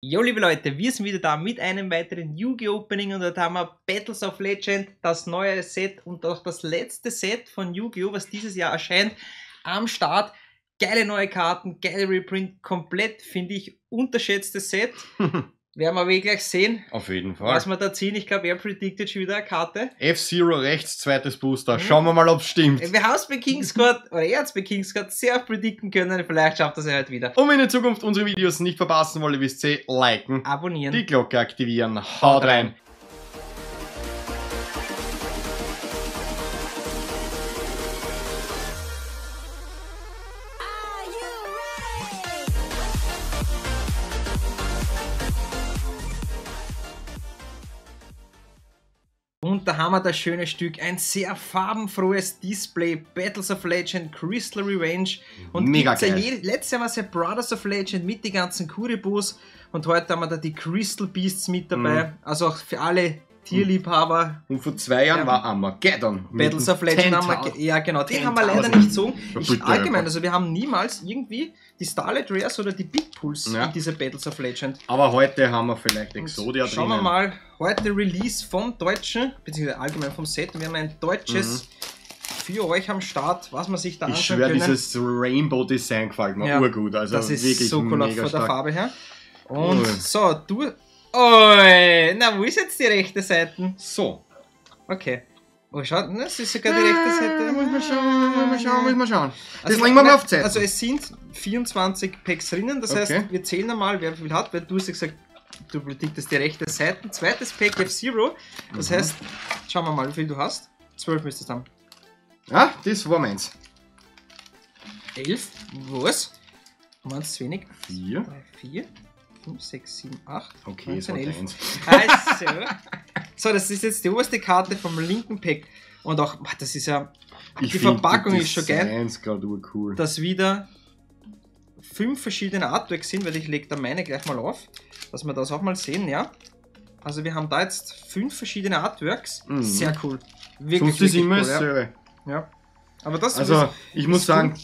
Jo, liebe Leute, wir sind wieder da mit einem weiteren Yu-Gi-Oh! Opening und da haben wir Battles of Legend, das neue Set und auch das letzte Set von Yu-Gi-Oh! was dieses Jahr erscheint, am Start. Geile neue Karten, geile Reprint, komplett, finde ich, unterschätztes Set. Werden wir aber gleich sehen, Auf jeden Fall. was wir da ziehen. Ich glaube, er predicted schon wieder eine Karte. F-Zero rechts, zweites Booster. Mhm. Schauen wir mal, ob es stimmt. Wir haben es bei Kingscourt, oder er hat es bei Kingscourt sehr oft predikten können. Vielleicht schafft er es ja heute wieder. Um in der Zukunft unsere Videos nicht verpassen wollt, wisst ihr, liken, Abonnieren. die Glocke aktivieren. Haut rein. Are da haben wir das schöne Stück, ein sehr farbenfrohes Display, Battles of Legend, Crystal Revenge. Und Mega ja geil. je- letztes Jahr war es ja Brothers of Legend mit den ganzen Kuribos und heute haben wir da die Crystal Beasts mit dabei. Mhm. Also auch für alle Tierliebhaber. Und vor zwei Jahren Ja. war Armageddon. Battles of Legend haben wir, 10.000. ge- ja genau, die haben wir leider 10.000. nicht so. Ich, allgemein, also wir haben niemals irgendwie die Starlight Rares oder die Big Pulse Ja. in diese Battles of Legend. Aber heute haben wir vielleicht Und Exodia Schauen drinnen. wir mal, heute Release vom Deutschen, beziehungsweise allgemein vom Set. Wir haben ein deutsches für euch am Start, was man sich da Mhm. Ich anschauen schwöre, dieses Rainbow Design gefällt mir Ja. urgut. Also das ist wirklich so cool von der. Farbe her. Und Ui. so, du... Oi, na wo ist jetzt die rechte Seite? So. Okay. Oh, schaut, das ist sogar die rechte Seite. Muss man schauen, muss man schauen, muss man schauen. Das Also, legen wir mal auf Zeit. Also es sind 24 Packs drinnen, das Okay. heißt, wir zählen einmal, wer wie viel hat, weil du hast ja gesagt, du prediktest die rechte Seite. Zweites Pack F-Zero, das Mhm. heißt, schauen wir mal, wie viel du hast. 12 müsstest du haben. ah, das war meins. 11, was? Waren es zu wenig? Vier. 3, 4, 5, 6, 7, 8, Okay, es war 11. deins. Also, so, das ist jetzt die oberste Karte vom linken Pack. Und auch, das ist ja, Ich die Verpackung ist schon geil. Urcool. dass wieder fünf verschiedene Artworks sind, weil ich lege da meine gleich mal auf, dass wir das auch mal sehen, ja. Also wir haben da jetzt fünf verschiedene Artworks. Mhm. Sehr cool. Wirklich, Sonst ist wirklich immer cool, ja. ja. Aber das Also, ich muss ist sagen,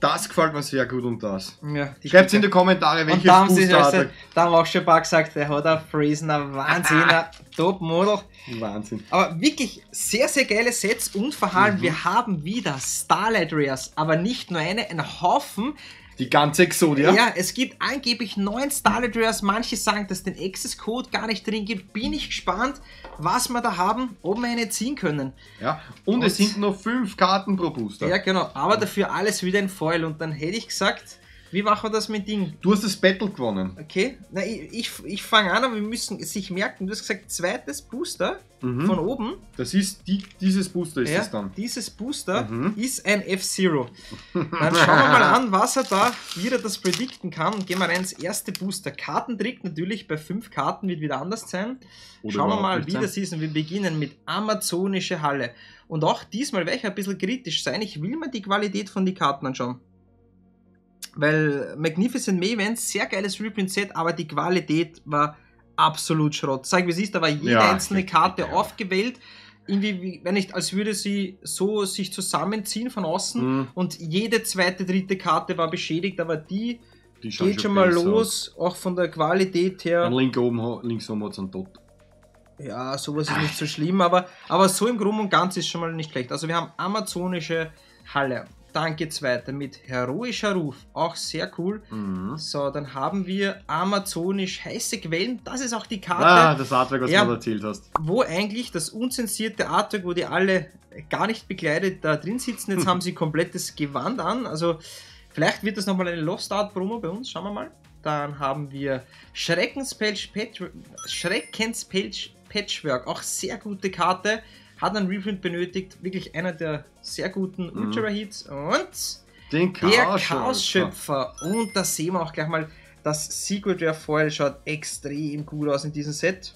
das gefällt mir sehr gut und das. ja, Schreibt in die. Kommentare, welches da haben, sie, also, da haben auch schon ein paar gesagt, der hat auf Friesen ein Wahnsinner Top-Model. Wahnsinn. Aber wirklich sehr, sehr geile Sets und vor allem, Mhm. wir haben wieder Starlight Rares, aber nicht nur eine, ein Haufen. Die ganze Exodia. Ja, es gibt angeblich neun Starlight Rares. Manche sagen, dass den Access Code gar nicht drin gibt. Bin ich gespannt, was wir da haben, ob wir eine ziehen können. Ja. Und, es Und- sind nur fünf Karten pro Booster. Ja, genau. Aber dafür alles wieder in Foil. Und dann hätte ich gesagt, wie machen wir das mit Ding? Du hast das Battle gewonnen. Okay, na, ich, ich, ich fange an, aber wir müssen sich merken, du hast gesagt, zweites Booster Mhm. von oben. Das ist die, dieses Booster ist Ja, es dann. dieses Booster Mhm. ist ein F-Zero. Dann schauen wir mal an, was er da wieder das predikten kann. Und gehen wir rein ins erste Booster. Kartentrick natürlich bei fünf Karten wird wieder anders sein. Oder Schauen wir mal, wie sein. das ist. Und wir beginnen mit Amazonische Halle. Und auch diesmal werde ich ein bisschen kritisch sein. Ich will mir die Qualität von den Karten anschauen. Weil Magnificent Mayvens, sehr geiles Reprint-Set, aber die Qualität war absolut Schrott. Sag wie es ist, da war jede Ja, einzelne Karte ja. aufgewählt. Irgendwie, wie- wenn nicht, als würde sie so sich zusammenziehen von außen Mhm. und jede zweite, dritte Karte war beschädigt, aber die Die geht schon mal los, auch von der Qualität her. aus. Und link oben, links oben hat es einen Dot. Ja, sowas ist nicht so schlimm, aber, aber so im Groben und Ganzen ist schon mal nicht schlecht. Also wir haben amazonische Halle. Dann geht's weiter mit heroischer Ruf, auch sehr cool. Mhm. So, dann haben wir amazonisch heiße Quellen. Das ist auch die Karte, Ah, das Artwork, was Ja. du erzählt hast. wo eigentlich das unzensierte Artwork, wo die alle gar nicht bekleidet da drin sitzen. Jetzt haben sie komplettes Gewand an. Also vielleicht wird das nochmal eine Lost Art Promo bei uns. Schauen wir mal. Dann haben wir Schreckenspelch Patch Schreckenspelch Patchwork. Auch sehr gute Karte. Hat einen Reprint benötigt. Wirklich einer der sehr guten Mhm. Ultra Hits. Und Den der Chaos Chaos-Schöpfer. Und da sehen wir auch gleich mal, das Secret Rare Foil schaut extrem cool aus in diesem Set.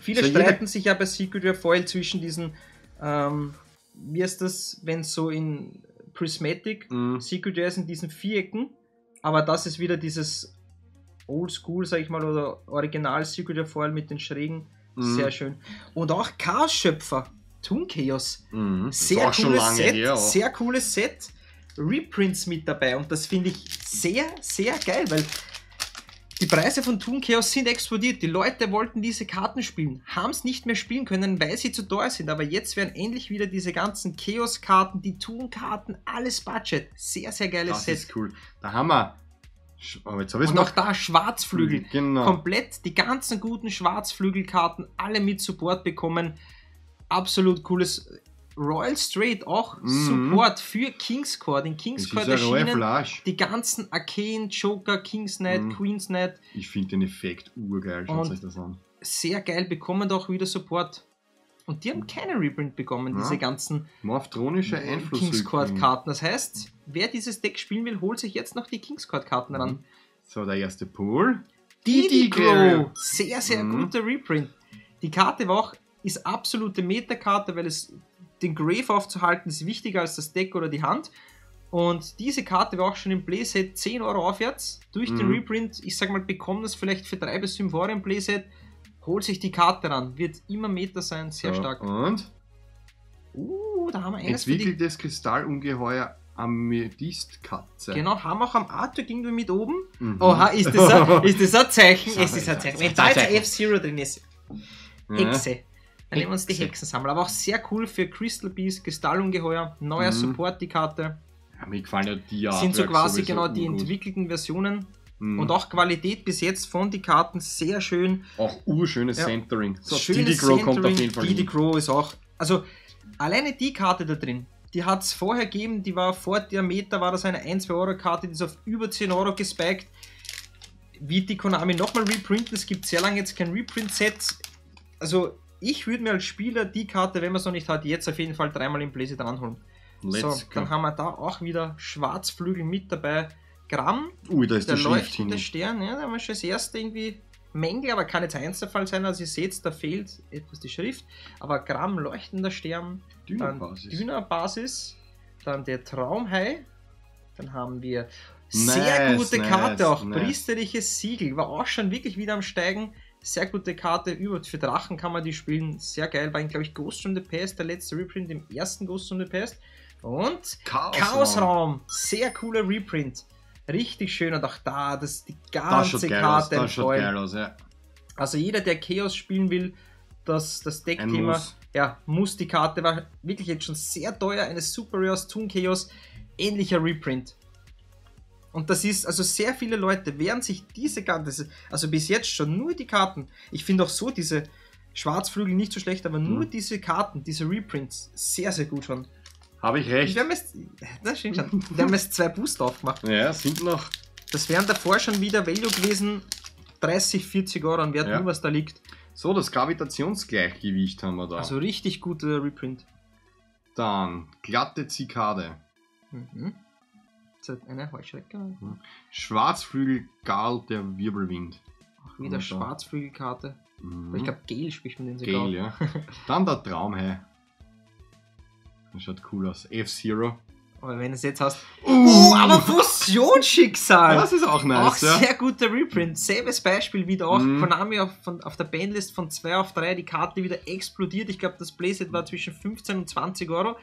Viele So, streiten sich ja bei Secret Rare Foil zwischen diesen, ähm, wie heißt das, wenn so in Prismatic Mhm. Secret Rare ist in diesen Vierecken, aber das ist wieder dieses Oldschool, sag ich mal, oder Original Secret Rare Foil mit den schrägen. Mhm. Sehr schön. Und auch Chaos-Schöpfer, Toon Chaos. Mhm. Das Sehr cooles Set, her, sehr cooles Set. Reprints mit dabei und das finde ich sehr, sehr geil, weil Die Preise von Toon Chaos sind explodiert. Die Leute wollten diese Karten spielen, haben es nicht mehr spielen können, weil sie zu teuer sind. Aber jetzt werden endlich wieder diese ganzen Chaos-Karten, die Toon-Karten, alles Budget. Sehr, sehr geiles Das Set. ist cool. Da haben wir. Aber jetzt ich Und auch da Schwarzflügel. Genau. Komplett die ganzen guten Schwarzflügelkarten, alle mit Support bekommen. Absolut cooles. Royal Straight auch Mhm. Support für King's Court. In King's rohe erschienen die ganzen Arcane, Joker, King's Knight, Mhm. Queen's Knight. Ich finde den Effekt urgeil. Schaut euch das an. Sehr geil, bekommen doch wieder Support. Und die haben keine Reprint bekommen, Ja. diese ganzen Morphtronische Einfluss. King's Court Karten. Das heißt, wer dieses Deck spielen will, holt sich jetzt noch die King's Court Karten ran. Mhm. So, der erste Pool. Girl. Grow, sehr, sehr Mhm. guter Reprint. Die Karte war auch, ist absolute Metakarte, weil es den Grave aufzuhalten ist wichtiger als das Deck oder die Hand. Und diese Karte war auch schon im Playset 10 Euro aufwärts. Durch den Mhm. Reprint, ich sag mal, bekommt das vielleicht für 3 bis 5 Euro im Playset. Holt sich die Karte ran. Wird immer Meta sein, sehr so, stark. Und Uh, da haben wir eines entwickeltes Kristallungeheuer Amethystkatze. Genau, haben wir auch am Artwork irgendwie mit oben. Mhm. Oha, ist das ein, ist das ein Zeichen? Es ist ein ja, Zeichen. Wenn da jetzt. F-Zero drin ist, Ja. Hexe. Dann nehmen wir uns die Hexe. Hexensammler. Aber auch sehr cool für Crystal Beast, Kristallungeheuer, neuer Mhm. Support, die Karte. Ja, mir gefallen ja die sind so quasi genau die entwickelten Versionen. Mhm. Und auch Qualität bis jetzt von die Karten sehr schön. Auch urschönes Ja. Centering. So, Schönes Grow kommt auf jeden Fall. Grow ist auch. Also alleine die Karte da drin, die hat es vorher gegeben, die war vor der Meta, war das eine 1-2 Euro Karte, die ist auf über 10 Euro gespiked. Wird die Konami nochmal reprinten? Es gibt sehr lange jetzt kein Reprint-Set. Also ich würde mir als Spieler die Karte, wenn man es noch nicht hat, jetzt auf jeden Fall dreimal im Playset ranholen. Let's so, go. dann haben wir da auch wieder Schwarzflügel mit dabei. Gramm, Ui, da ist der Schrift leuchtende. Stern, ja, da haben wir schon das erste irgendwie Mängel, aber kann jetzt Einzelfall sein. Also ihr seht, da fehlt etwas die Schrift. Aber Gramm, leuchtender Stern, dann Dünnerbasis. Dünner Basis, dann der Traumhai, dann haben wir sehr Nice, gute nice, Karte auch, nice. priesterliches Siegel, war auch schon wirklich wieder am Steigen. Sehr gute Karte, über für Drachen kann man die spielen, sehr geil. War, glaube ich, Ghost from the Past, der letzte Reprint im ersten Ghost from the Past. Und Chaos Chaosraum, sehr cooler Reprint. Richtig schön und auch da, das die Das ganze aus. Karte Das im schaut Foil. geil aus, ja. Also jeder, der Chaos spielen will, das, das Deckthema, Muss. ja, muss die Karte, war wirklich jetzt schon sehr teuer, eine Super Rares Toon Chaos, ähnlicher Reprint. Und das ist, also sehr viele Leute werden sich diese Karten, das ist- also bis jetzt schon nur die Karten, ich finde auch so diese Schwarzflügel nicht so schlecht, aber nur Mhm. diese Karten, diese Reprints, sehr, sehr gut schon. Habe ich Wir recht? haben jetzt, das stimmt schon, wir haben jetzt zwei Booster aufgemacht. Ja, sind noch. Das wären davor schon wieder Value gewesen, 30, 40 Euro an Wert, Ja. nur was da liegt. So, das Gravitationsgleichgewicht haben wir da. Also richtig guter Reprint. Dann glatte Zikade. Mhm. Eine Heuschrecke. Schwarzflügel Gal der Wirbelwind. Auch wieder. Schwarzflügelkarte. Mhm. Ich glaube, Gale spricht man den sogar. Gale, ja. Dann der Traumhai. Das schaut cool aus. F-Zero. Aber wenn es jetzt hast. Uh, Oh, aber Fusionsschicksal! Das ist auch nice, auch ja. sehr guter Reprint. Selbes Beispiel wieder auch. Mhm. Konami auf, von, auf der Bandlist von 2 auf 3 die Karte wieder explodiert. Ich glaube, das Playset war zwischen 15 und 20 Euro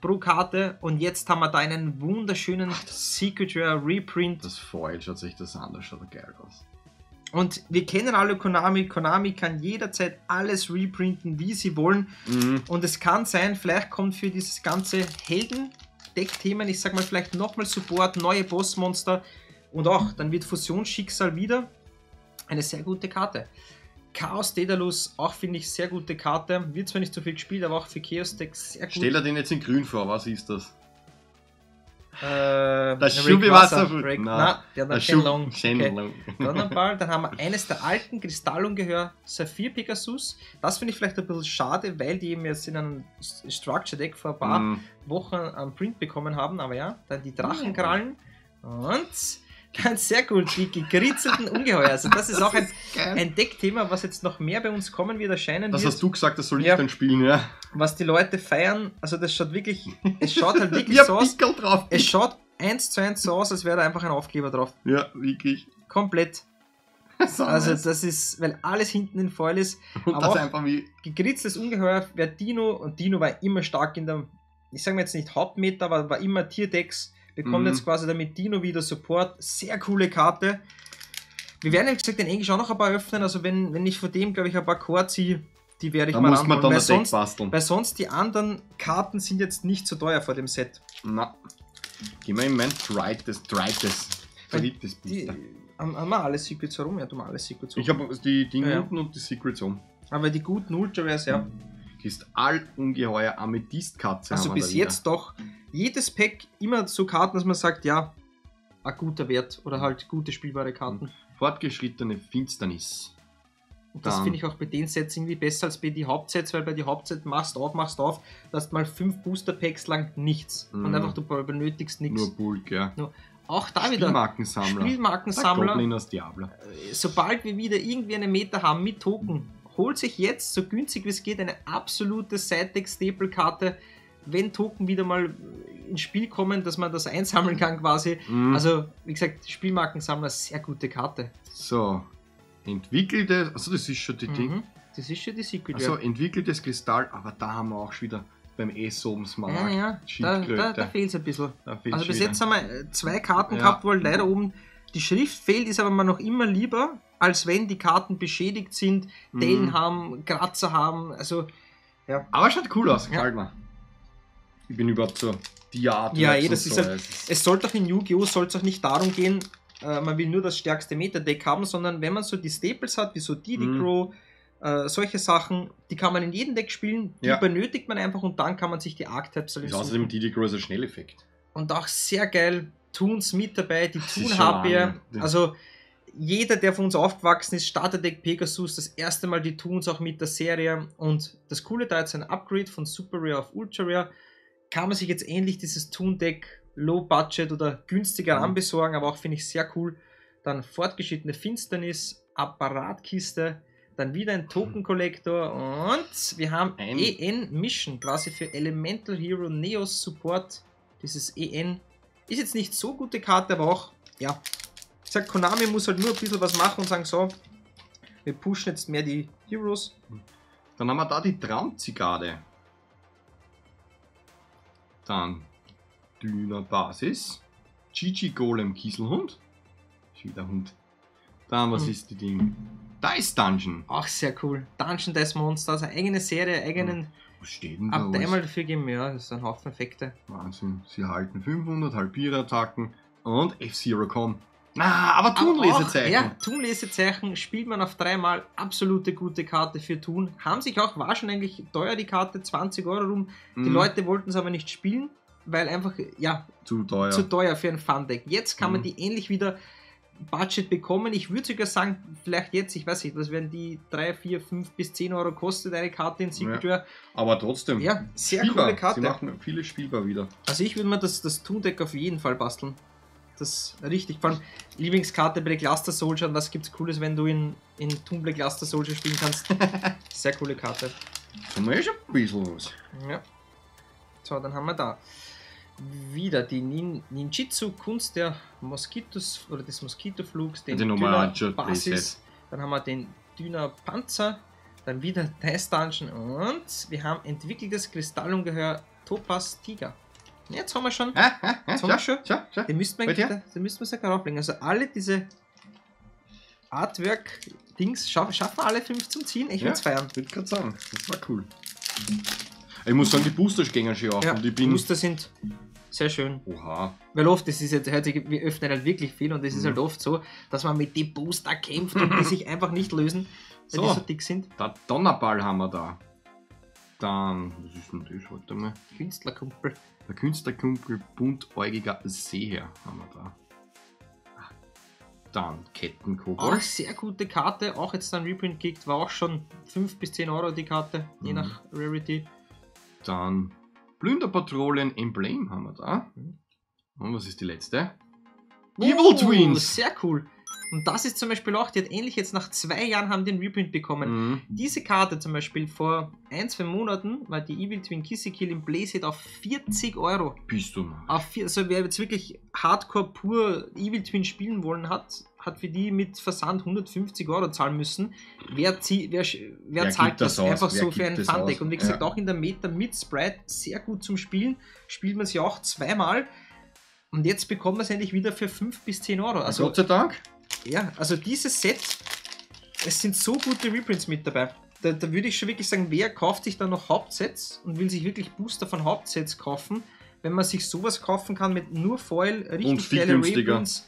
pro Karte. Und jetzt haben wir da einen wunderschönen Secret Rare Reprint. Das Foil schaut sich das an, das schaut geil aus. Und wir kennen alle Konami. Konami kann jederzeit alles reprinten, wie sie wollen. Mhm. Und es kann sein, vielleicht kommt für dieses ganze Helden-Deck-Themen, ich sag mal, vielleicht nochmal Support, neue Bossmonster und auch, dann wird Fusionsschicksal wieder eine sehr gute Karte. Chaos Daedalus, auch finde ich sehr gute Karte. Wird zwar nicht so viel gespielt, aber auch für Chaos Deck sehr gut. Stell dir den jetzt in grün vor, was ist das? Äh, Das Rick Schubi-Wasser- Wasser, Rick, Na, na, der hat dann haben wir eines der alten Kristallungeheuer Saphir Pegasus. Das finde ich vielleicht ein bisschen schade, weil die eben jetzt in einem Structure Deck vor ein paar Mhm. Wochen am Print bekommen haben, aber ja, dann die Drachenkrallen. Und dann sehr gut, die gekritzelten Ungeheuer. Also das ist auch ein, Geil. ein Deckthema, was jetzt noch mehr bei uns kommen wird, erscheinen Das wird, hast du gesagt, das soll ich Ja. dann spielen, ja? was die Leute feiern. Also das schaut wirklich, es schaut halt wirklich so aus, drauf. es schaut eins zu eins so aus, als wäre da einfach ein Aufkleber drauf. Ja, wirklich. Komplett. So Also nice. das ist, weil alles hinten in Foil ist, Und aber das einfach wie. gekritzeltes Ungeheuer wäre Dino und Dino war immer stark in der, ich sage mal jetzt nicht Hauptmeter, aber war immer Tierdex. Bekommt Mhm. jetzt quasi damit Dino wieder Support. Sehr coole Karte. Wir werden, wie gesagt, den Englisch auch noch ein paar öffnen. Also, wenn, wenn ich von dem, glaube ich, ein paar Core ziehe, die werde ich Da mal muss man dann weil sonst, basteln. weil sonst die anderen Karten sind jetzt nicht so teuer vor dem Set. Na. Gehen wir in mein Drites, Drites, drittes Die, Booster. haben, haben wir alle Secrets herum? Ja, du mal alle Secrets Ich habe die Dinge Ja, unten und die Secrets um. Aber die guten Ultra Rares, ja. Kristallungeheuer Amethystkatze Also haben wir bis da wieder. jetzt doch jedes Pack immer so Karten, dass man sagt, ja, ein guter Wert oder halt gute spielbare Karten. Fortgeschrittene Finsternis. Und das finde ich auch bei den Sets irgendwie besser als bei die Hauptsets, weil bei die Hauptsets machst auf, machst auf, da hast mal fünf Booster Packs lang nichts. Und Mhm. einfach du benötigst nichts. Nur Bulk, ja. Auch da wieder Spielmarkensammler. Spielmarkensammler. Diablo. Sobald wir wieder irgendwie eine Meter haben mit Token, holt sich jetzt so günstig wie es geht eine absolute Side-Deck-Staple-Karte, wenn Token wieder mal ins Spiel kommen, dass man das einsammeln kann quasi. Mhm. Also, wie gesagt, Spielmarkensammler, sehr gute Karte. so. Entwickelte. Also das ist schon die Ding. Mhm. Das ist schon die Secret. Also ja. entwickeltes Kristall, aber da haben wir auch schon wieder beim E-Sobensmarkt. ja, ja, da, da, da fehlt es ein bisschen. Also bis jetzt haben wir zwei Karten Ja. gehabt, wo leider oben die Schrift fehlt, ist aber mal noch immer lieber, als wenn die Karten beschädigt sind, Mhm. Dellen haben, Kratzer haben. Also Aber schaut cool aus, Ja. gefällt mir. Ich bin überhaupt so die Art. Ja, eh, das ist so, halt- es ist- sollte auch in Yu-Gi-Oh! soll es auch nicht darum gehen, äh, man will nur das stärkste Meta-Deck haben, sondern wenn man so die Staples hat, wie so Diddy Mhm. Crow, äh, solche Sachen, die kann man in jedem Deck spielen, die Ja. benötigt man einfach und dann kann man sich die Archetypes ist außerdem Diddy Groß ein Schnelleffekt. Und auch sehr geil, Toons mit dabei, die Das ist Toon schon Harpier. lange, ja. Also jeder, der von uns aufgewachsen ist, Starterdeck Pegasus, das erste Mal die Toons auch mit der Serie. Und das Coole da jetzt ein Upgrade von Super Rare auf Ultra Rare. Kann man sich jetzt ähnlich dieses Toon-Deck Low Budget oder günstiger Mhm. anbesorgen, aber auch finde ich sehr cool. Dann fortgeschrittene Finsternis, Apparatkiste, dann wieder ein Token Collector und wir haben Ein- EN Mission, quasi für Elemental Hero Neos Support. Dieses EN ist jetzt nicht so gute Karte, aber auch, ja, ich sag, Konami muss halt nur ein bisschen was machen und sagen, so, wir pushen jetzt mehr die Heroes. Dann haben wir da die Traumzigarde. Dann Dünner Basis. Gigi Golem Kieselhund. Ist wieder Hund. Dann, was Mhm. ist die Ding? Dice Dungeon. Auch sehr cool. Dungeon Dice Monsters, eine eigene Serie, eigenen Was steht denn da? Ab einmal dafür geben, ja, das ist ein Haufen Effekte. Wahnsinn. Sie erhalten 500 Halbierattacken und F-Zero Com. Na, aber Tunlesezeichen. auch, Ja, Thun-Lesezeichen spielt man auf dreimal. Absolute gute Karte für Thun. Haben sich auch, war schon eigentlich teuer die Karte, 20 Euro rum. Die Mhm. Leute wollten es aber nicht spielen, weil einfach, ja, Zu teuer. zu teuer für ein Fun-Deck. Jetzt kann man Mhm. die ähnlich wieder Budget bekommen. Ich würde sogar sagen, vielleicht jetzt, ich weiß nicht, was werden die 3, 4, 5 bis 10 Euro kostet eine Karte in Secret Rare. aber trotzdem. Ja, sehr spielbar. coole Karte. Sie machen viele spielbar wieder. Also ich würde mir das, das Toon-Deck auf jeden Fall basteln. Das richtig. Vor allem Lieblingskarte bei Cluster Soldier. Und was gibt's Cooles, wenn du in, in Black Cluster Soldier spielen kannst? Sehr coole Karte. Eh schon ein bisschen was. Ja. So, dann haben wir da wieder die Nin Ninjitsu Kunst der Moskitos oder des Moskitoflugs, den Den Nummer Dyna 1 Basis. Dann haben wir den Dyna Panzer, dann wieder Dice Dungeon und wir haben entwickeltes Kristallungeheuer Topaz Tiger. Jetzt haben wir schon Ah, ah, ah, Jetzt haben schau, wir schon. schau, schau. den müssten wir dir? den müssten wir sogar auflegen. Also alle diese Artwork-Dings schaffen, schaffen alle fünf zum Ziehen. Ich Ja. würde es feiern. Ich würde gerade sagen, das war cool. Ich muss sagen, die Booster gehen schon auf Ja, und ich die bin. Muster sind sehr schön. Oha. Weil oft, das ist jetzt, hört sich, wir öffnen halt wirklich viel und es ist Mhm. halt oft so, dass man mit den Booster kämpft und die sich einfach nicht lösen, weil So. die so dick sind. Der Donnerball haben wir da. Dann, was ist denn das? Warte mal. Künstlerkumpel. Der Künstlerkumpel buntäugiger Seher haben wir da. Dann Auch Kettenkobold. sehr gute Karte, auch jetzt ein Reprint gekriegt, war auch schon 5 bis 10 Euro die Karte, je Mhm. nach Rarity. Dann Plünderpatrouillen Emblem haben wir da. Mhm. Und was ist die letzte? Oh, Evil Twins. Sehr cool. Und das ist zum Beispiel auch, die hat ähnlich jetzt nach zwei Jahren haben den Reprint bekommen. Mhm. Diese Karte zum Beispiel vor ein, zwei Monaten war die Evil Twin Kissy Kill im Playset auf 40 Euro. Bist du mal. Auf vier, also wer jetzt wirklich Hardcore pur Evil Twin spielen wollen hat, hat für die mit Versand 150 Euro zahlen müssen. Wer, zie- wer, wer, Wer zahlt das das, einfach so für gibt ein das Fun-Deck? Und wie gesagt, Ja. auch in der Meta mit Sprite sehr gut zum Spielen. Spielt man sie auch zweimal. Und jetzt bekommt man es endlich wieder für 5 bis 10 Euro. Also Gott sei Dank. Ja, also dieses Set, es sind so gute Reprints mit dabei. Da, da würde ich schon wirklich sagen, wer kauft sich dann noch Hauptsets und will sich wirklich Booster von Hauptsets kaufen, wenn man sich sowas kaufen kann mit nur Foil, richtig geile. Reprints.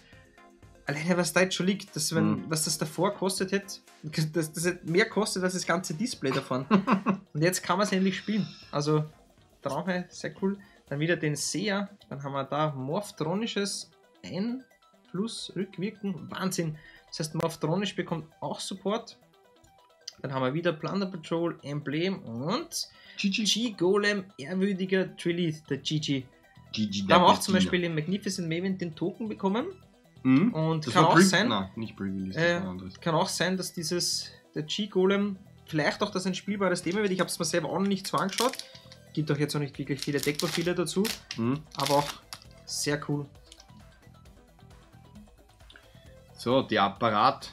Alleine was da jetzt schon liegt, dass wenn, Mhm. was das davor kostet hätte, das, das hätte mehr kostet als das ganze Display davon. und jetzt kann man es endlich spielen. Also Traumhai, sehr cool. Dann wieder den Seher, dann haben wir da Morphtronisches ein plus rückwirken. Wahnsinn. Das heißt, Morphtronisch bekommt auch Support. Dann haben wir wieder Plunder Patrol, Emblem und GG. G-Golem, ehrwürdiger Trilith, der GG. GG. Da haben wir auch zum Beispiel im Magnificent Maven den Token bekommen. Mhm. Und Das kann auch sein, Nein, nicht Äh, kann auch sein, dass dieses, der G-Golem, vielleicht auch das ein spielbares Thema wird. Ich habe es mir selber auch noch nicht so angeschaut. Gibt auch jetzt noch nicht wirklich viele Deckprofile dazu, Mhm. aber auch sehr cool. So, die Apparat.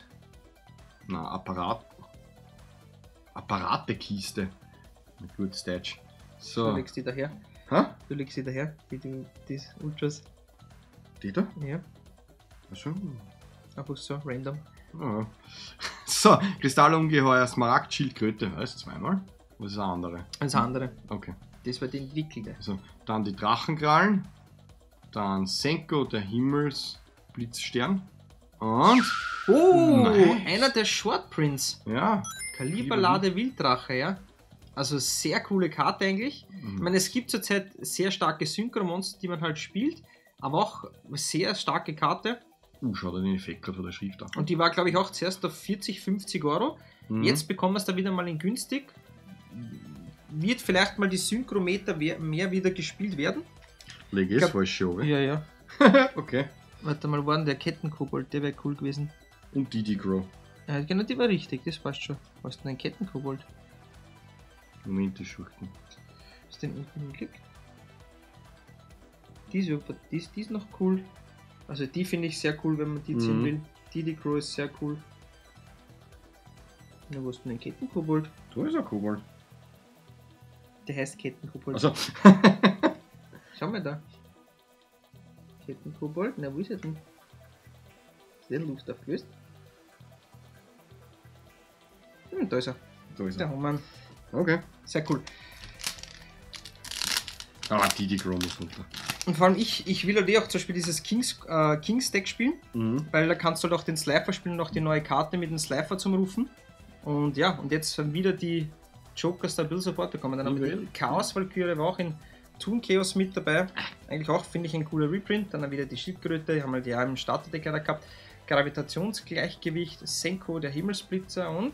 Na, Apparat. Apparatekiste. Mit gut Stage. Du So. legst die daher. Hä? Du legst die daher, die, die, die Ultras. Die da? Ja, Achso. einfach so, random. Ja. So, Kristallungeheuer, Smaragd, Schildkröte. Was? Zweimal? Was ist das andere? Das andere. Okay. Das war die entwickelte. Also, dann die Drachenkrallen. Dann Senko, der Himmelsblitzstern. Und. Oh, Nice. einer der Short Prints. Ja. Kaliberlade Wilddrache, ja. Also sehr coole Karte eigentlich. Ich Mhm. meine, es gibt zurzeit sehr starke Synchro-Monster, die man halt spielt, aber auch sehr starke Karte. Uh, schau dir den Effekt gerade von der Schrift an. Und die war, glaube ich, auch zuerst auf 40, 50 Euro. Mhm. Jetzt bekommen wir es da wieder mal in günstig. Wird vielleicht mal die Synchrometer mehr wieder gespielt werden? Leg es falsch schon, Ja, ja. Okay. Warte mal, war denn der Kettenkobold? Der wäre cool gewesen. Und Didi Grow. Ja, genau, die war richtig, das passt schon. Was ist denn ein Kettenkobold? Moment, die Schurken. Ist den unten Klick? Die ist, die, ist, die ist noch cool. Also die finde ich sehr cool, wenn man die ziehen Mhm. will. Die, die Crow ist sehr cool. Na, wo ist denn ein Kettenkobold? Da ist ein Kobold. Der heißt Kettenkobold. Also. Schau mal da. Kettenkobold? Na, wo ist er denn? Ist der Luft aufgelöst? Hm, da ist er. da ist Der er. Hohmann. Okay. Sehr cool. Ah, Didi Grow muss runter. Und vor allem ich, ich will halt eh auch zum Beispiel dieses Kings, äh, Kings Deck spielen. Mhm. Weil da kannst du halt auch den Slifer spielen und auch die neue Karte mit dem Slifer zum Rufen. Und ja, und jetzt haben wieder die Jokers da ein bisschen Support bekommen. Dann haben wir die Chaos Valkyrie war auch in Toon Chaos mit dabei. Eigentlich auch, finde ich, ein cooler Reprint. Dann wieder die Schildkröte, die haben wir die im Starterdeck leider gehabt. Gravitationsgleichgewicht, Senko, der Himmelsblitzer und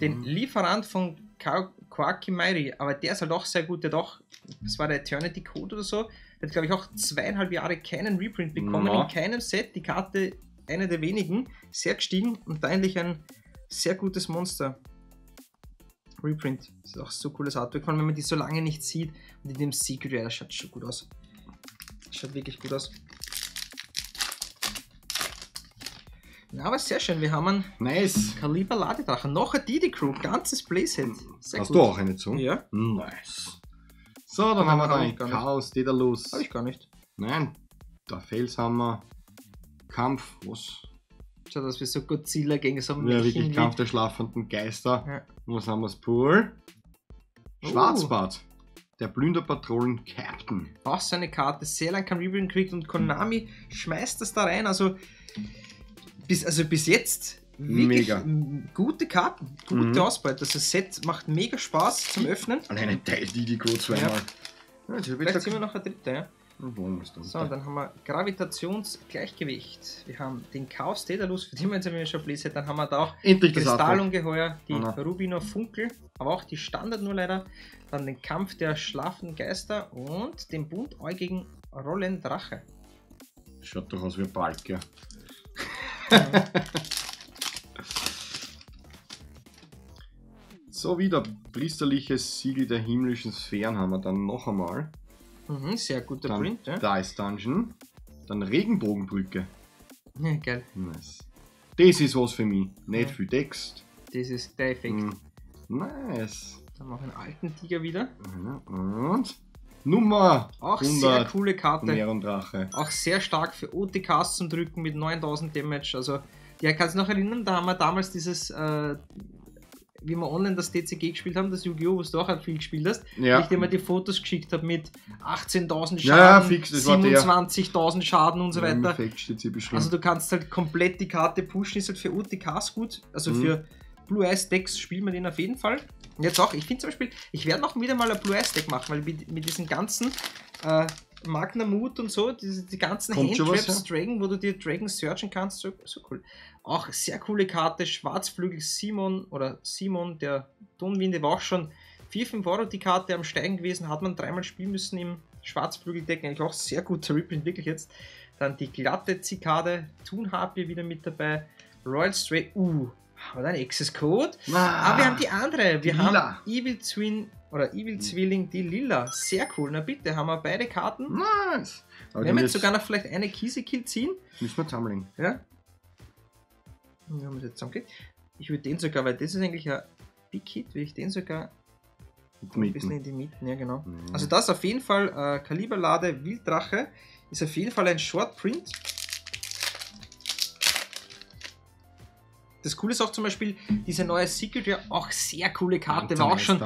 den Mhm. Lieferant von Ka- Kwaki Mairi. Aber der ist halt auch sehr gut. Der hat auch, das war der Eternity Code oder so. Der hat, glaube ich, auch zweieinhalb Jahre keinen Reprint bekommen, Ja. in keinem Set. Die Karte, eine der wenigen, sehr gestiegen und da endlich ein sehr gutes Monster. Reprint. Das ist auch so cooles Artwork, vor allem wenn man die so lange nicht sieht. Und in dem Secret Rare, das schaut schon gut aus. Das schaut wirklich gut aus. Na, aber sehr schön. Wir haben einen Nice. Kaliber Ladedrachen. Noch ein Didi Crew, ganzes Playset. Sehr Hast gut. du auch eine zu? Ja, Nice. So, dann Dann haben wir da ich ein gar nicht. Chaos, Daedalus. habe ich gar nicht. Nein, der Felshammer. Kampf, was? Schaut aus wie so Godzilla gegen so ein Ja, wirklich Kampf der schlafenden Geister. Ja. Was haben wir? Pool. Oh. Schwarzbart. Der Plünderpatronen Captain. auch so eine Karte sehr lang kein Reprint kriegt und Konami schmeißt das da rein. Also bis, also bis jetzt wirklich Mega. gute Karten, gute Mhm. Ausbeute. Das Set macht mega Spaß zum Öffnen. Alleine Teil Didi Grow zweimal. Ja, jetzt hab ich Vielleicht ziehen wir noch eine dritte. Ja? So, und dann haben wir Gravitationsgleichgewicht. Wir haben den Chaos Daedalus, für den wir jetzt schon Playset. Dann haben wir da auch. Kristallungeheuer, die Oh. Rubino Funkel, aber auch die Standard nur leider. Dann den Kampf der schlafenden Geister und den buntäugigen Rollendrache. Schaut doch aus wie ein Balk, ja. So, wieder priesterliches Siegel der himmlischen Sphären haben wir dann noch einmal. Mhm, sehr guter Dann Print, ja. Dice Dungeon. Dann Regenbogenbrücke. ja. Geil, Nice. Das ist was für mich. Nicht Ja. viel Text. das ist der Effekt. Mm, Nice. Dann machen wir einen alten Tiger wieder. Und Nummer Auch sehr 100 coole Karte. Meerendrache. Auch sehr stark für OTKs zum Drücken mit 9000 Damage. Also Ja, kannst du noch erinnern, da haben wir damals dieses, äh, wie wir online das TCG gespielt haben, das Yu-Gi-Oh!, was du auch halt viel gespielt hast, Ja. ich dir mal die Fotos geschickt habe mit 18.000 Schaden, Ja, ja, fix, das war der. 27.000 Schaden und so weiter. Also du kannst halt komplett die Karte pushen, ist halt für OTKs gut. Also Mhm. für Blue Eyes Decks spielt man den auf jeden Fall. Jetzt auch, ich finde zum Beispiel, ich werde noch wieder mal ein Blue Eyes Deck machen, weil mit, mit diesen ganzen äh, Magnamut und so, diese, die ganzen Handtraps Dragon, wo du dir Dragon searchen kannst, so, so cool. Auch sehr coole Karte, Schwarzflügel Simon oder Simon, der Tonwinde war auch schon 4, 5 Euro die Karte am Steigen gewesen, hat man dreimal spielen müssen im Schwarzflügeldeck, eigentlich auch sehr guter Reprint, wirklich jetzt. Dann die glatte Zikade, Toon Harpy wieder mit dabei, Royal Stray, uh, haben wir da einen Access Code? ah, Ah, wir haben die andere. Wir haben. Evil Twin oder Evil Zwilling, die Lila. Sehr cool. Na bitte, haben wir beide Karten. Nice. Aber Wir haben jetzt sogar noch vielleicht eine Kiesekill ziehen. Müssen wir zusammenlegen. Ja. Wir haben es jetzt zusammengekriegt. Ich würde den sogar, weil das ist eigentlich ein Big Hit, will ich den sogar ein bisschen in die Mitte, ja genau. Mhm. Also das auf jeden Fall, äh, Kaliberlade Wilddrache, ist auf jeden Fall ein Short Print. Das Coole ist auch zum Beispiel, diese neue Secret Rare, auch sehr coole Karte, war auch schon.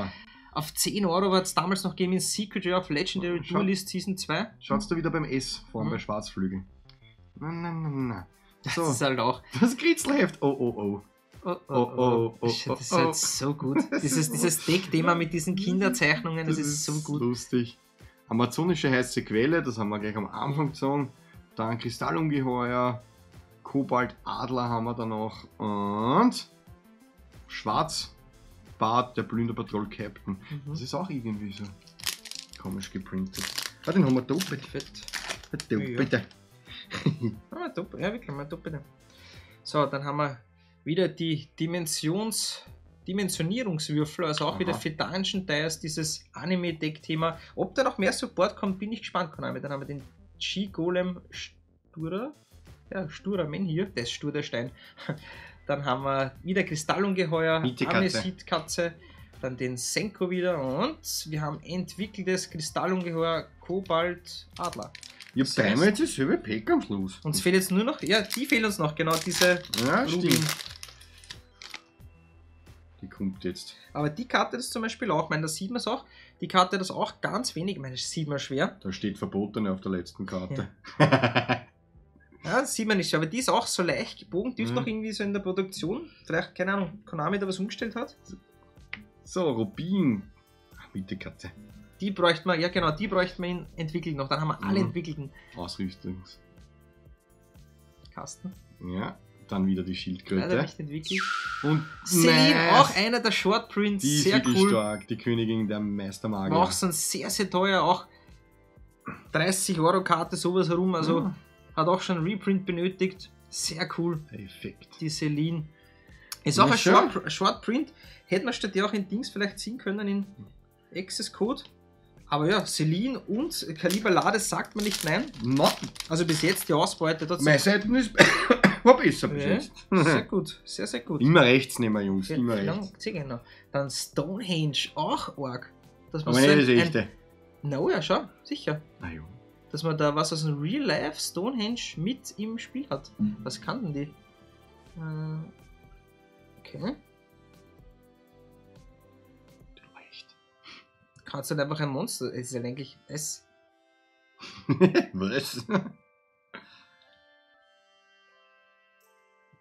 Auf 10 Euro, war es damals noch gegeben in Secret Rare of Legendary Schau. Duelist Season 2. Schaut's da wieder beim S vorn Mhm. bei Schwarzflügel. Nein, nein, nein, nein. Das So, ist halt auch. das Kritzelheft. Oh, oh, oh. Oh, Oh, oh, oh, das ist oh, halt oh. so gut. Dieses, dieses Deck-Thema mit diesen Kinderzeichnungen, das, ist so gut. lustig. Amazonische heiße Quelle, das haben wir gleich am Anfang gezogen. Dann Kristallungeheuer, Kobalt Adler haben wir da noch und Schwarzbart, der blühende Patrol Captain. Das Mhm. ist auch irgendwie so komisch geprintet. Ah, den haben wir doppelt. Fett. Doppelt. Ah, doppelt. Ja, wirklich, mal doppelt. So, dann haben wir wieder die Dimensions... Dimensionierungswürfel, also auch Aha. wieder für Dungeon Dice, dieses Anime-Deck-Thema. Ob da noch mehr Support kommt, bin ich gespannt, Konami. Dann haben wir den G-Golem Sturer. Ja, Sturer Men hier, der ist Stein. Dann haben wir wieder Kristallungeheuer, Miete-Katze. Amnesit-Katze, dann den Senko wieder und wir haben entwickeltes Kristallungeheuer Kobalt Adler. Ich hab dreimal jetzt dasselbe Pack am Schluss. Uns fehlt jetzt nur noch, ja, die fehlen uns noch, genau, diese Ja, Rubin. stimmt. Die kommt jetzt. Aber die Karte das zum Beispiel auch, ich meine, da sieht man es auch, die Karte das auch ganz wenig, ich meine, das sieht man schwer. Da steht Verbotene auf der letzten Karte. Ja, das sieht man nicht, aber die ist auch so leicht gebogen, die ist Mhm. noch irgendwie so in der Produktion. Vielleicht, keine Ahnung, Konami da was umgestellt hat. so, Rubin. Ach, Mitte Katze. Die bräuchte man, ja genau, die bräuchte man entwickelt noch. Dann haben wir alle Mhm. entwickelten Ausrüstungs. Kasten. Ja, dann wieder die Leider Schildkröte. nicht entwickelt. Und Celine, nice. auch einer der Short Prints, Die ist sehr wirklich cool. stark, die Königin der Meistermagier. Auch so ein sehr, sehr teuer, auch 30 Euro Karte, sowas herum, also Ja, hat auch schon Reprint benötigt. Sehr cool. Effekt. die Celine. Ist auch ein schön. Short, Short Print. Hätte man statt auch in Dings vielleicht ziehen können in Access Code. Aber ja, Celine und Kaliber Lade sagt man nicht nein. Na, Also bis jetzt die Ausbeute dazu. meine Seiten ist war besser bis Ja, jetzt. Sehr gut, sehr, sehr gut. Immer rechts nehmen wir, Jungs, Ja, immer rechts. genau. Dann Stonehenge, auch arg. Dass man Aber so nicht das ein- echte. No, ja, schau, sicher. Na ja. Dass man da was aus dem Real Life Stonehenge mit im Spiel hat. Mhm. Was kann denn die? Äh, okay. Echt. Kannst halt einfach ein Monster. Es ist halt eigentlich es. Was?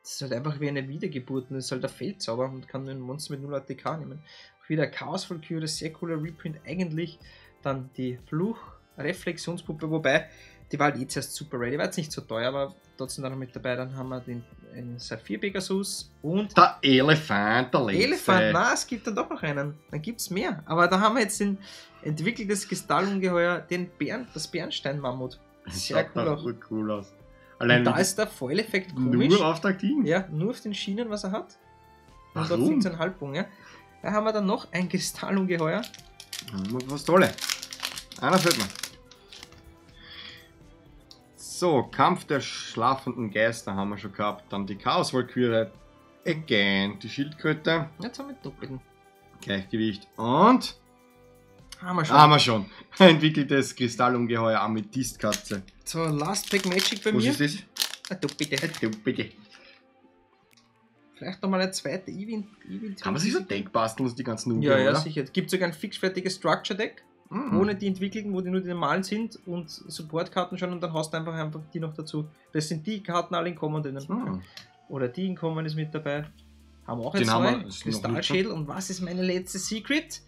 Das ist halt einfach wie eine Wiedergeburt. und Das ist halt ein Feldzauber und kann nur ein Monster mit 0 ATK nehmen. Auch wieder Chaos Valkyrie, sehr cooler Reprint eigentlich. Dann die Fluch, Reflexionspuppe, wobei die war halt eh zuerst super ready. War jetzt nicht so teuer, aber trotzdem da noch mit dabei. Dann haben wir den, den Saphir Pegasus und Der Elefant, der letzte. Elefant. Na, es gibt dann doch noch einen. Dann gibt es mehr. Aber da haben wir jetzt den entwickeltes Kristallungeheuer, den Bären, das Bernstein-Mammut. Sehr cool doch auch. cool aus. Und Allein da ist der Foil-Effekt komisch. nur auf der Team. Ja, nur auf den Schienen, was er hat. Und Warum? 15 Halbbogen, ja. Da haben wir dann noch ein Kristallungeheuer. Und was tolle. Einer fehlt mir. So, Kampf der schlafenden Geister haben wir schon gehabt. Dann die Chaos Valkyrie. Again. Die Schildkröte. Jetzt haben wir doppelten. Gleichgewicht. Und. Haben wir schon. Haben wir schon. Entwickeltes Kristallungeheuer Amethystkatze. So, Last Pack Magic bei Was mir. ist das? Ah, doppelte. Du, bitte. Vielleicht nochmal eine zweite Evil. Evil Kann man sich so ein Deck basteln, die ganzen Nuke, Ja, ja, oder? sicher. Es gibt sogar ein fixfertiges Structure-Deck, Mhm. ohne die entwickelten, wo die nur die normalen sind und Support-Karten schon und dann hast du einfach, einfach die noch dazu. Das sind die Karten alle in Common drinnen. Mhm. Oder die in Common ist mit dabei. Haben wir auch jetzt noch Kristallschädel. Und was ist meine letzte Secret?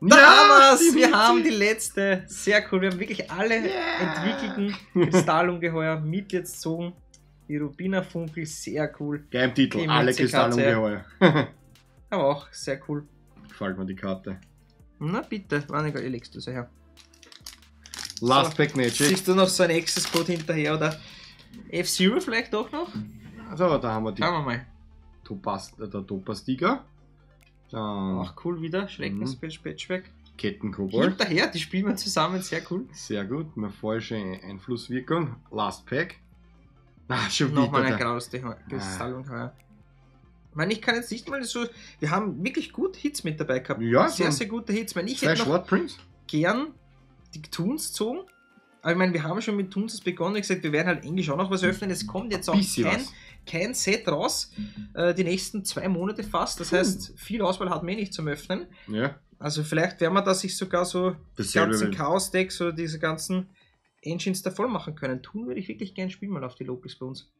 Ja, Da wir's! die Wir haben die letzte. Sehr cool. Wir haben wirklich alle Yeah. entwickelten Kristallungeheuer mit jetzt gezogen. Die Rubina-Funkel, sehr cool. Geheimtitel, Die alle. Kristallungeheuer. Aber auch sehr cool. Gefällt mir die Karte. Na bitte, wann ich legst du sie her? Last So. Pack Magic. Siehst du noch so ein Access-Code hinterher oder F-Zero vielleicht auch noch? So, da haben wir die Schauen wir mal. Topaz, äh, der Topaz-Tiger. Dann Auch cool wieder. Schreckenspitch, Patchback. Kettenkobold. Hinterher, die spielen wir zusammen, sehr cool. Sehr gut. Eine falsche Einflusswirkung. Last Pack. Ah, schon Nochmal ein wieder. der- graues Kristallungeheuer. Ich meine, ich kann jetzt nicht mal so. Wir haben wirklich gut Hits mit dabei gehabt. Ja, sehr, sehr gute Hits. Ich, meine, ich hätte noch gern die Toons gezogen. Aber ich meine, wir haben schon mit Toons begonnen. Ich gesagt, wir werden halt Englisch auch noch was öffnen. Es kommt jetzt auch kein, kein Set raus. Äh, die nächsten zwei Monate fast. Das heißt, viel Auswahl hat man eh nicht zum Öffnen. Ja. Also vielleicht werden wir da sich sogar so die ganzen Chaos-Decks oder diese ganzen Engines da voll machen können. Tun würde ich wirklich gern spielen mal auf die Lopis bei uns.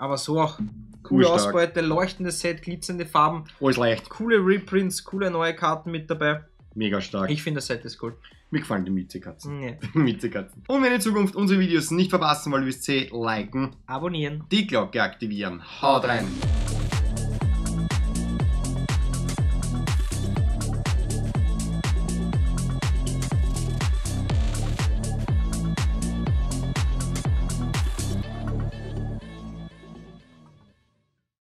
Aber so auch coole Urstark. Ausbeute, leuchtendes Set, glitzernde Farben, Alles leicht. coole Reprints, coole neue Karten mit dabei. Mega stark. Ich finde das Set ist cool. Mir gefallen die Miezekatzen. Nee. Miezekatzen. Und wenn ihr in Zukunft unsere Videos nicht verpassen wollt, wisst ihr, liken, Abonnieren. die Glocke aktivieren. Haut rein!